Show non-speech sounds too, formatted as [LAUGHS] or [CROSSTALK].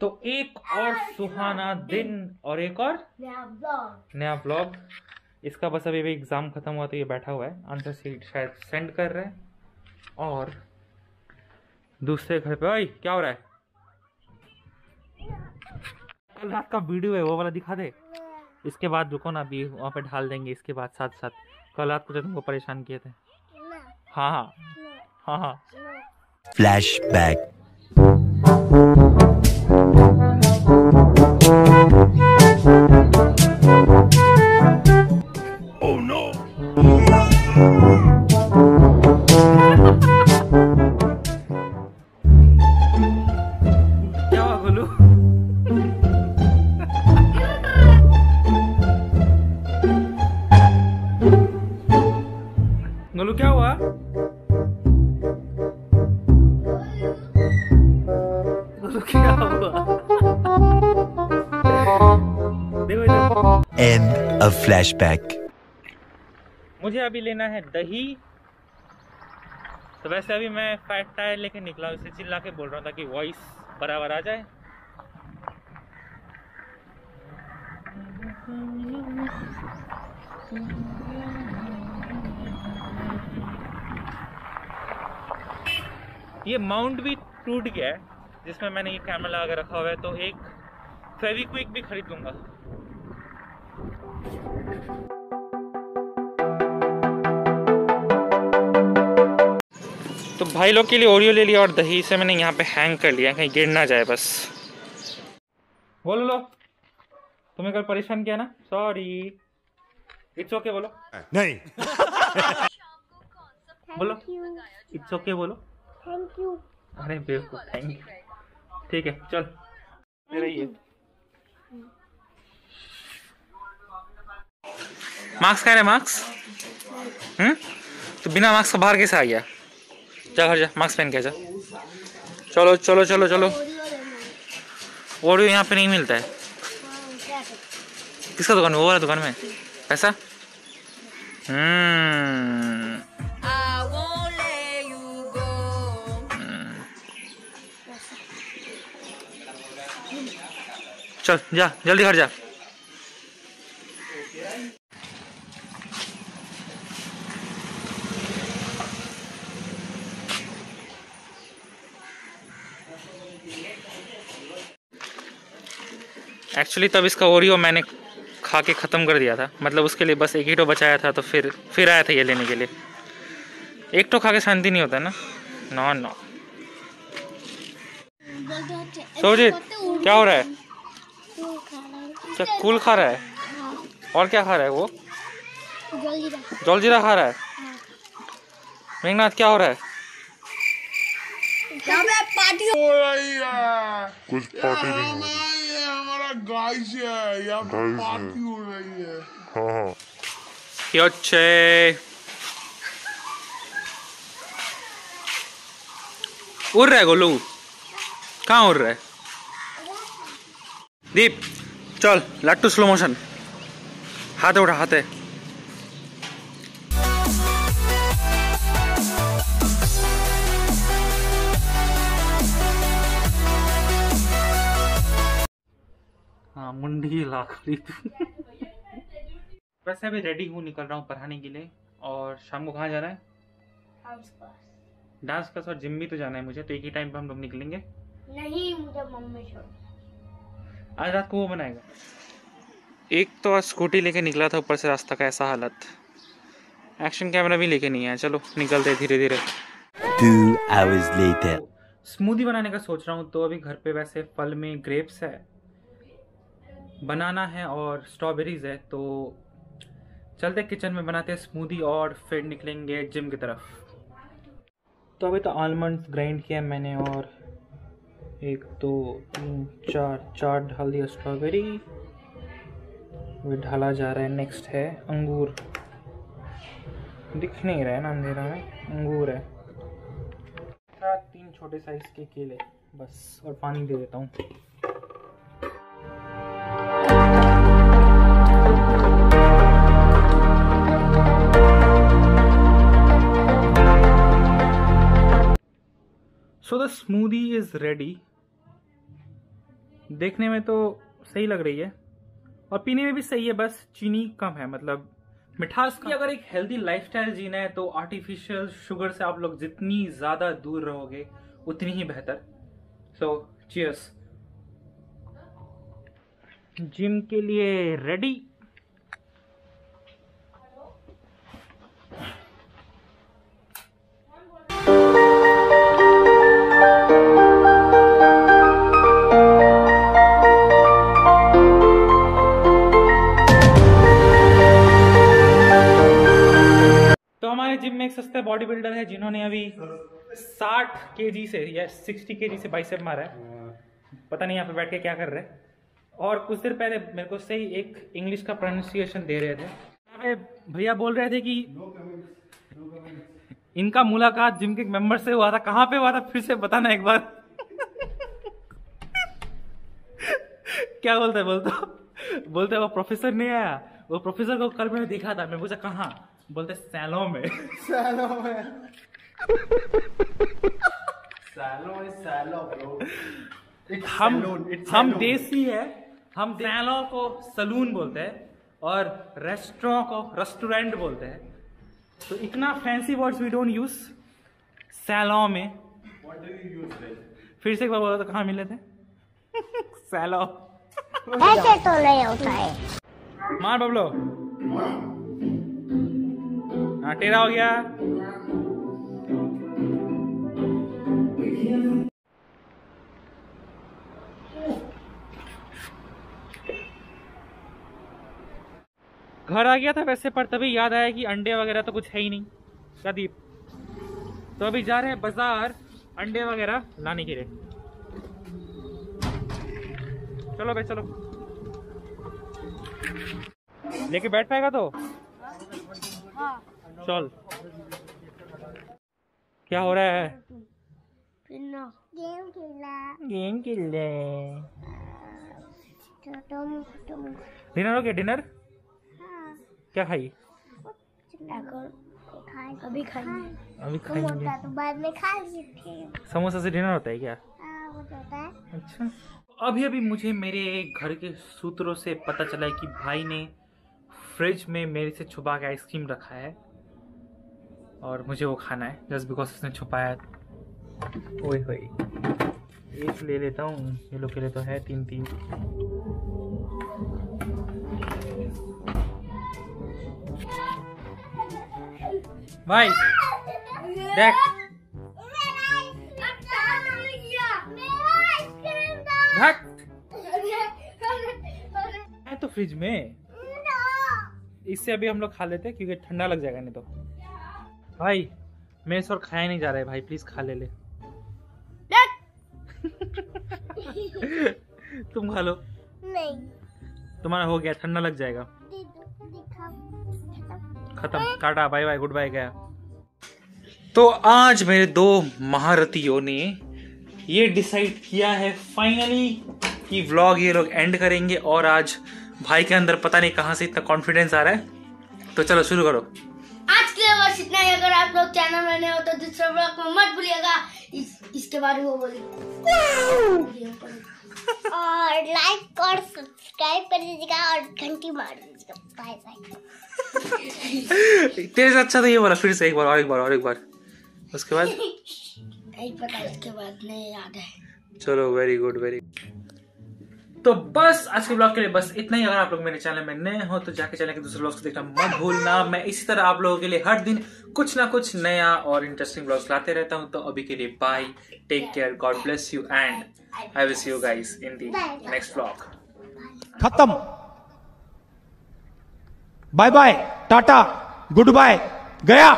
तो एक और सुहाना दिन और एक और नया ब्लॉग नया ब्लॉग इसका बस अभी भी एग्ज़ाम ख़त्म हुआ तो ये बैठा हुआ है। आंसर सीट शायद सेंड कर रहे हैं। और दूसरे घर पे ओए क्या हो रहा है? कल रात का वीडियो है वो वाला दिखा दे। इसके बाद रुको ना अभी वहाँ पे ढाल देंगे इसके बाद साथ साथ। कल रात को जो तुमको परेशान किए थे। हाँ हाँ। हाँ हाँ। Flashback. क्या गोलू क्या हुआ गोलू क्या हुआ देखो इधर End of flashback. मुझे अभी लेना है दही। तो वैसे अभी मैं फैट टायर लेके निकला इसे चिल्ला के बोल रहा हूँ ताकि वॉइस बराबर आ जाए। ये माउंट भी टूट गया है जिसमें मैंने ये कैमरा लगा के रखा हुआ है तो एक फेविक्विक भी खरीद लूँगा। तो भाई लोग के लिए ओरियो ले लिया और दही से मैंने यहाँ पे हैंग कर लिया कहीं गिर ना जाए बस। बोलो लो तुम्हें कल परेशान किया ना? सॉरी इट्स ओके बोलो। नहीं। [LAUGHS] बोलो। इट्स ओके बोलो। थैंक यू अरे बेवकूफ़ थैंक यू ठीक है चल। मार्क्स कह रहे मार्क्स हम्म? तो बिना मार्क्स का बाहर कैसे आ गया? जा घर जा मार्क्स पहन के जा। चलो चलो चलो चलो। ओरियो यहाँ पे नहीं मिलता है। किसका दुकान? में वो वाला दुकान में? ऐसा हम्म। चल जा जल्दी घर जा। एक्चुअली तब इसका ओरियो मैंने खा के ख़त्म कर दिया था। मतलब उसके लिए बस एक ही टो बचाया था तो फिर फिर आया था ये लेने के लिए। एक टो खा के शांति नहीं होता ना? नो नो सोजित क्या हो रहा है? क्या कूल खा रहा है? और क्या खा रहा है वो? जलजीरा। खा रहा है? मेघनाथ क्या हो रहा है? पार्टी हो रही है। कुछ पार्टी नहीं हो हमारा गाइस है। यहाँ है। पार्टी हो रही है। हाँ हाँ। उड़ रहा है गोलू। कहाँ उड़ रहा है। दीप। चल लट्टू स्लो मोशन हाथ उठा हाथ। है मुंडी लाख वैसे अभी रेडी हूँ निकल रहा हूँ पढ़ाने के लिए। और शाम को कहाँ जाना है? डांस क्लास और जिम भी तो जाना है मुझे तो एक ही टाइम पे हम लोग निकलेंगे। नहीं मुझे मम्मी छोड़ आज रात को वो बनाएगा। एक तो आज स्कूटी लेके निकला था ऊपर से रास्ता का ऐसा हालत। एक्शन कैमरा भी लेके नहीं आया चलो निकलते धीरे धीरे Two hours later. स्मूदी बनाने का सोच रहा हूँ तो अभी घर पे वैसे फल में ग्रेप्स है बनाना है और स्ट्रॉबेरीज है तो चलते किचन में बनाते हैं स्मूदी और फिर निकलेंगे जिम की तरफ़। तो अभी तो आलमंड्स ग्राइंड किया मैंने और एक, दो, तीन, चार चार ढाल दिया स्ट्रॉबेरी वे ढाला जा रहा है नेक्स्ट है अंगूर। दिख नहीं रहा है ना अंधेरा में, अंगूर है। तीन छोटे साइज़ के केले, बस, और पानी दे देता हूँ। So the smoothie is ready देखने में तो सही लग रही है। और पीने में भी सही है बस चीनी कम है मतलब मिठास की अगर एक हेल्दी लाइफस्टाइल जीना है तो आर्टिफिशियल शुगर से आप लोग जितनी ज़्यादा दूर रहोगे उतनी ही बेहतर। सो चीयर्स जिम के लिए रेडी हमारे जिम में एक सस्ता बॉडी बिल्डर है, जिन्होंने अभी 60 केजी से, या 60 केजी से बाइसेप मारा है। पता नहीं यहाँ पे बैठ के क्या कर रहे हैं। और कुछ देर पहले मेरे को सही एक इंग्लिश का प्रोनाउंसिएशन दे रहे थे। यहाँ पे भैया बोल रहे थे कि इनका मुलाकात जिम के मेंबर से हुआ था। कहाँ पे हुआ था? फिर से बताना एक बार। क्या बोलते बोलते बोलते वो प्रोफेसर नहीं आया। वो प्रोफेसर को कल मैंने देखा था। मैं पूछा, कहाँ? बोलते सैलो में। सैलो में। सैलो में सैलो हम हम देसी है हम सैलो को सलून बोलते हैं और रेस्टोरेंट को रेस्टोरेंट बोलते हैं। तो इतना fancy words we don't use Cello में। फिर से एक बार बोला तो कहाँ मिले थे? सैलो। ऐसे तो नहीं होता है। मार बबलो। हाँ टेढ़ा हो गया। घर आ गया था वैसे, पर तभी याद आया कि अंडे वगैरह तो कुछ है ही नहीं। प्रदीप तो अभी जा रहे हैं बाज़ार अंडे वगैरह लाने के लिए। चलो भाई, चलो। लेके बैठ पाएगा तो? चल। क्या हो रहा है? गेम खेला गेम खेल रहे तो तुम तुम। डिनर हो गया डिनर हाँ। क्या खाई? अभी खाएँगे। अभी खाएँगे। तो बाद में खा लेते समोसा से डिनर होता है क्या? हाँ वो तो होता है। अच्छा। अभी अभी मुझे मेरे घर के सूत्रों से पता चला है कि भाई ने फ्रिज में मेरे से छुपा के आइसक्रीम रखा है। और मुझे वो खाना है जस्ट बिकॉज़ उसने छुपाया है। ओए होए एक ले लेता हूँ ये लोग के लिए तो है तीन तीन। भाई देख। है तो फ्रिज में। इससे अभी हम लोग खा लेते हैं क्योंकि ठंडा लग जाएगा नहीं तो। भाई मेरे से और खाया नहीं जा रहा है भाई प्लीज़ खा ले ले। [LAUGHS] तुम खा लो। नहीं। तुम्हारा हो गया ठंडा लग जाएगा। खत्म tata bye bye goodbye गया। तो आज मेरे दो महारथियों ने ये डिसाइड किया है फाइनली कि व्लॉग ये लोग एंड करेंगे और आज भाई के अंदर पता नहीं कहाँ से इतना कॉन्फिडेंस आ रहा है। तो चलो शुरू करो। बस इतना ही। अगर आप लोग चैनल में नए हो तो दूसरे ब्लॉग में मत भूलिएगा। इस, इसके बारे में वो बोलिए और लाइक और सब्सक्राइब कर दीजिएगा और घंटी मार दीजिएगा। बाय बाय [LAUGHS] तेरे से अच्छा तो ये बोला फिर से एक बार और एक बार और एक बार। उसके बाद? [LAUGHS] नहीं पता इसके बाद नहीं याद है। चलो वेरी गुड वेरी तो बस आज के ब्लॉग के लिए बस इतना ही। अगर आप लोग मेरे चैनल में नए हो तो जाके चैनल के दूसरे ब्लॉग्स को देखना मत भूलना। मैं इसी तरह आप लोगों के लिए हर दिन कुछ ना कुछ नया और इंटरेस्टिंग ब्लॉग्स लाते रहता हूँ। तो अभी के लिए bye take care God bless you and I will see you guys in the next blog खत्म। Bye bye tata goodbye गया।